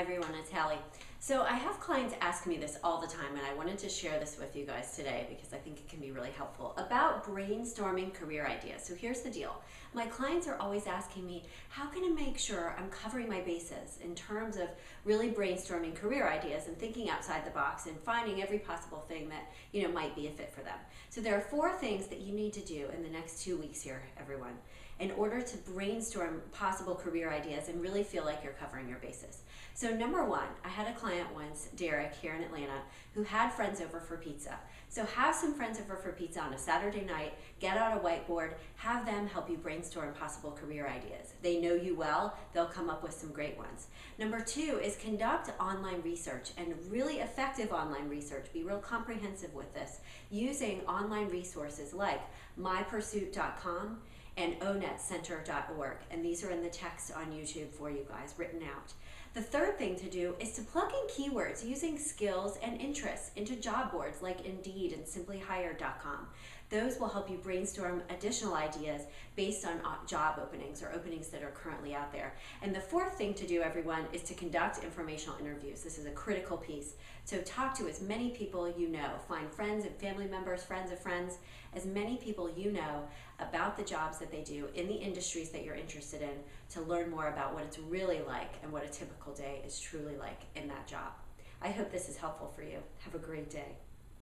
Everyone, it's Hallie. So I have clients ask me this all the time and I wanted to share this with you guys today because I think it can be really helpful about brainstorming career ideas. So here's the deal. My clients are always asking me, how can I make sure I'm covering my bases in terms of really brainstorming career ideas and thinking outside the box and finding every possible thing that, you know, might be a fit for them. So there are four things that you need to do in the next two weeks here, everyone, in order to brainstorm possible career ideas and really feel like you're covering your bases. So number one, I had a client once, Derek, here in Atlanta, who had friends over for pizza. So have some friends over for pizza on a Saturday night, get out a whiteboard, have them help you brainstorm possible career ideas. They know you well, they'll come up with some great ones. Number two is conduct online research and really effective online research. Be real comprehensive with this using online resources like mypursuit.com and onetcenter.org. And these are in the text on YouTube for you guys, written out. The third thing to do is to plug in keywords using skills and interests into job boards like Indeed and simplyhired.com. Those will help you brainstorm additional ideas based on job openings or openings that are currently out there. And the fourth thing to do, everyone, is to conduct informational interviews. This is a critical piece. So talk to as many people you know. Find friends and family members, friends of friends, as many people you know about the jobs that they do in the industries that you're interested in to learn more about what it's really like and what a typical day is truly like in that job. I hope this is helpful for you. Have a great day.